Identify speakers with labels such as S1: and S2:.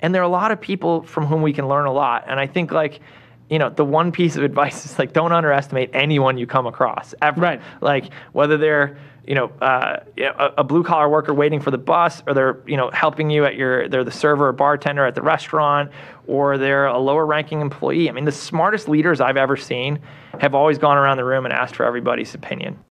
S1: and there are a lot of people from whom we can learn a lot. And I think like you know, the one piece of advice is like don't underestimate anyone you come across ever.
S2: Right.
S1: Like whether they're you know, uh, a, a blue collar worker waiting for the bus, or they're you know helping you at your they're the server or bartender at the restaurant, or they're a lower ranking employee. I mean, the smartest leaders I've ever seen have always gone around the room and asked for everybody's opinion.